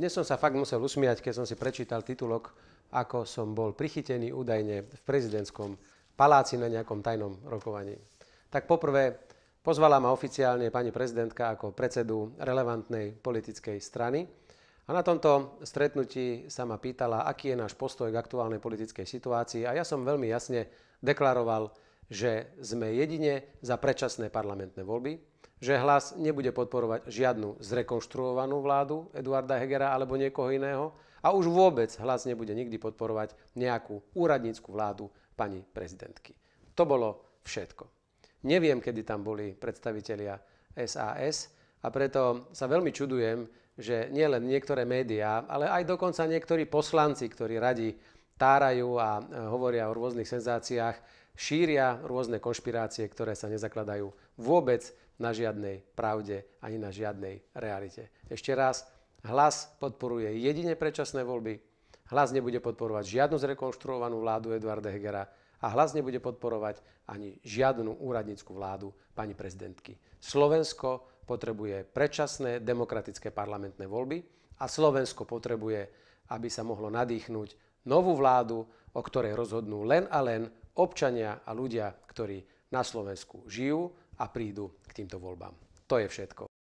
Dnes som sa fakt musel usmiať, keď som si prečítal titulok, ako som bol prichytený údajne v prezidentskom paláci na nejakom tajnom rokovaní. Tak poprvé, pozvala ma oficiálne pani prezidentka ako predsedu relevantnej politickej strany. A na tomto stretnutí sa ma pýtala, aký je náš postoj k aktuálnej politickej situácii. A ja som veľmi jasne deklaroval, že sme jedine za predčasné parlamentné voľby, že hlas nebude podporovať žiadnu zrekonštruovanú vládu Eduarda Hegera alebo niekoho iného a už vôbec hlas nebude nikdy podporovať nejakú úradnícku vládu pani prezidentky. To bolo všetko. Neviem, kedy tam boli predstavitelia SAS a preto sa veľmi čudujem, že nielen niektoré médiá, ale aj dokonca niektorí poslanci, ktorí radi tárajú a hovoria o rôznych senzáciách, šíria rôzne konšpirácie, ktoré sa nezakladajú vôbec na žiadnej pravde ani na žiadnej realite. Ešte raz, hlas podporuje jedine predčasné voľby, hlas nebude podporovať žiadnu zrekonštruovanú vládu Eduarda Hegera a hlas nebude podporovať ani žiadnu úradnícku vládu pani prezidentky. Slovensko potrebuje predčasné demokratické parlamentné voľby a Slovensko potrebuje, aby sa mohlo nadýchnuť novú vládu, o ktorej rozhodnú len a len občania a ľudia, ktorí na Slovensku žijú a prídu k týmto voľbám. To je všetko.